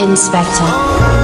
Inspector.